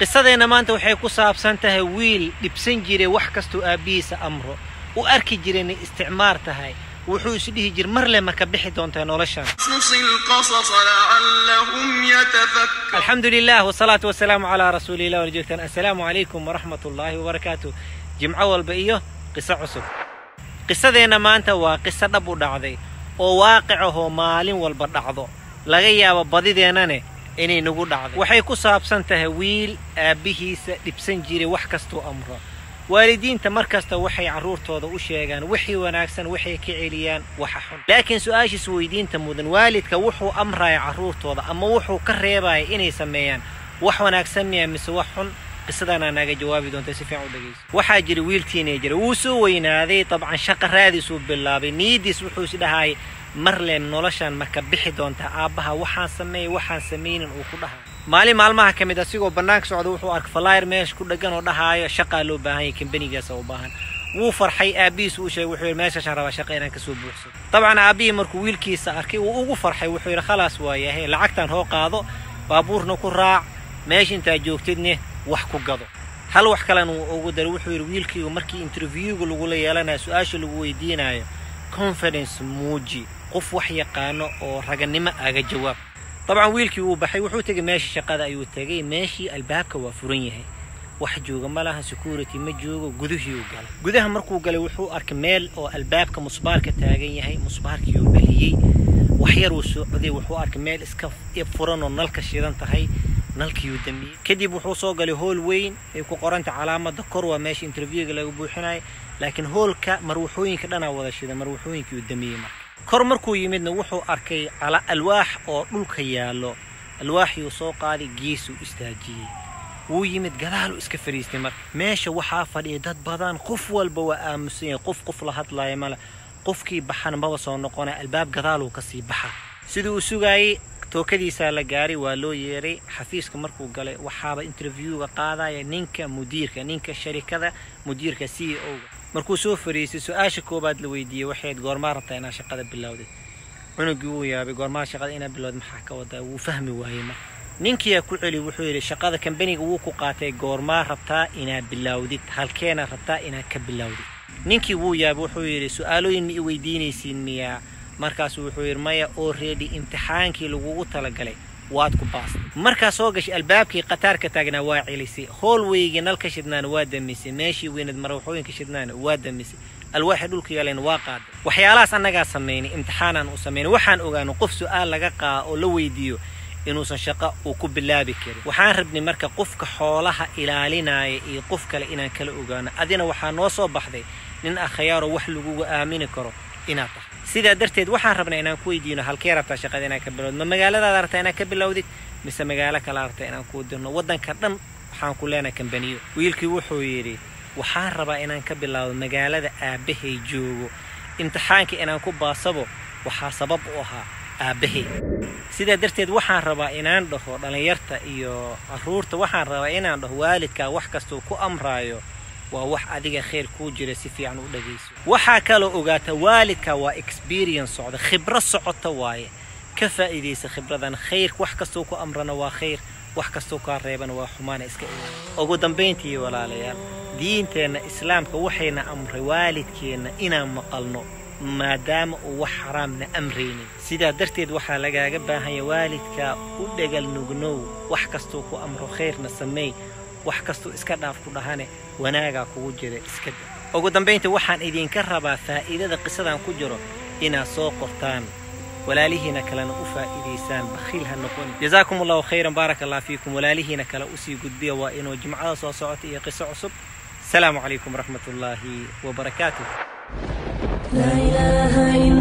qisadeenna maanta waxay ku saabsan tahay wiil dhibsan jiray wax kastuu aabbihiisa amro. U arki jirayna isticmaar tahay. Wuxuu isdhihi jir marle maka bixi doontaa noloshanalxamdulilah wasalaatu wasalaamu calaa rasuulilah waljoogtaan assalaamu calaykum waraxmat ullaahi wabarakaatu jimco walba iyo qiso cusub. Qisadeenna maanta waa qiso dhab u dhacday oo waaqic ahoo maalin walba dhacdo. Laga yaabo badideennane inay nagu dhacday. Waxay ku saabsan tahay wiil aabbihiisa dhibsan jiray wax kastuu amro. Waalidiinta mar kasta waxay carruurtooda u sheegaan wixii wanaagsan waxay ka celiyaan waxa xun. Laakiin su'aashiis weydiinta mudan waalidka wuxuu amraya carruurtooda ama wuxuu ka reebaya inay sameeyaan wax wanaagsan miya mise wax xun? Qisadana naga jawaabi doonta si fiican u dhegayso waxaa jira wiil teenager wuu soo weynaaday dabcan shaqa raadiisuu bilaabay niyadiis wuxuu is marleen noloshan maka bixi doontaa aabbaha waxaan sameeyay waxaan samaynin uu ku dhahayo maalin maalmaha ka mid asigoo bannaanka socda wuxuu arkay falayr meesha ku dheggan oo dhahaayo shaqaa loo baahan yahay kambanigaasa u baahan. Wuu farxay aabbihiis uu sheegay wuxuu yidhi meeshashaan rabaa shaqa inaan ka soo buuxsado dabcan aabbihii markuu wiilkiisa arkay wuu ugu farxay wuxuu yidhi khalaas waayahe lacagtan hoo qaado baabuurna ku raac meesha intaad joogtidne wax ku gado. Hal wax kalena wuu ugu daray wuxuu yidhi wiilkiigu markii interviewga lagula yeelanayo su'aasha lagu weydiinayo كونفرنس موجي قف وحي قانو أو رغنما اغا جواب طبعا ويلكي و بحي وحو تغي ماشي شقاده ايو تغي ماشي البابكا وفرون يهي وح جوغا ملاها سكورتي ما جوغا قدوه يو قال قدوها مركو قال وحو ارك ميل أو البابكا مصباركا تاغي يهي مصبارك يو بليي وحيرو سوء ذي وحو ارك ميل اسكف يفرانو نلك الشيطان تهي nalkii uu damiyey kadib wuxuu soo galay hool weyn ay ku qoranta calaamada kor waa meesha interviewga laga buuxinayo laakiin hoolka marwaxooyinka dhanaa wada shida marwaxooyinkii uu damiyey marka. Kor markuu yimidna wuxuu arkay alwaax oo dhulka yaallo. Alwaaxii soo qaaday geesuu istaajiyey. Wuu yimid gadaaluu iska fadhiistay marka. Meesha waxaa fadhiya dad badan qof walba waa aamusan yahay qof qof la hadlaaya male qofkii baxana maba soo noqona albaab gadaaluu ka sii baxa. Siduu u sugaayey tookadiisaa la gaaray waa loo yeeray. Xafiiska markuu galay waxaaba interviewga qaadaya ninka mudiirka ninka sharikada mudiirka c e o ga markuu soo fariistay su'aasha koobaad la weydiiyey waxayd goormaa rabtaa inaad shaqada bilowday? Cunugii wuu yaabay goormaa shaqada inaad bilowday maxaa ka wadaa? Wuu fahmi waayey marka. Ninkiyaa ku celi wuxuu yidhi shaqada kambaniga wuu ku qaatay goormaa rabtaa inaad bilowdid halkeena rabtaa inaad ka bilowdid. Ninkii wuu yaabay wuxuu yidhi su'aalooyin ma i weydiinaysiin miyaa markaasuu wuxuu yidhi maya oo reedi imtixaankii lagugu talagalay waad ku baastay markaa soo gashay albaabkii qataarka taagnaa waa celisay hoolweygii nalka shidnaana waa damisay meeshii weyneed marwaxooyinka shidnaana waa damisay alwaaxii dhulka yaalayna waa qaaday. Waxyaalahaas annagaa samaynay imtixaanaan u samaynay waxaan ogaano qof su'aal laga qaa oo la weydiiyo inuusan shaqo uu ku bilaabi karin. Waxaan rabnay marka qofka xoolaha ilaalinaya iyo qof kale inaan kala ogaano adina waxaa noo soo baxday nin akhyaaroo wax lagugu aamini karo inaad tahay sidaa darteed waxaan rabnaa inaan ku weydiino halkee rabtaa shaqada inaad ka bilowdid ma magaaladaada rabtaa inaad ka bilowdid mise magaalo kala rabtaa inaan kuu dirno waddanka dhan waxaan ku leenahay kambaniyo. Wiilkii wuxuu yidhi waxaan rabaa inaan ka bilaabo magaalada aabbahay joogo. Imtixaanka inaan ku baasabo waxaa sabab u ahaa aabbahay sidaa darteed waxaan rabaa inaan dhaho dhallinyarta iyo carruurta waxaan rabaa inaan dhaho waalidkaa wax kastuu ku amraayo waa wax adiga khayr kuu jira si fiican u dhagayso waxaa kaloo ogaata waalidka waa experience socda khibro socota waaye. Ka faa'iidaysa khibradan khayr wax kastuu ku amrana waa khayr wax kastuu kaa reebana waa xumaana iska ilaali ugu dambayntii walaalayaal diinteenna islaamka waxayna amray waalidkeenna inaan maqalno maadaama uu wax xaraamna amraynin. Sidaa darteed waxaa lagaaga baahanya waalidkaa u dhegal nugnow wax kastuu ku amro khayrna sameey وحكستو إسكدر فكنا هاني وناجا كوجر إسكدر أو قدام بينتو وحن إذا ينكر ربا فإذا ذا قصة عن كوجر إنا سوق قرطان. ولا لهنا كلا نوفا إذا سان بخيل هالنقول. جزاكم الله خيرا بارك الله فيكم. ولا لهنا كلا أسي قدي وإنه جمع صوت صوت إيه قصة عصب. السلام عليكم ورحمة الله وبركاته. لا إله إلا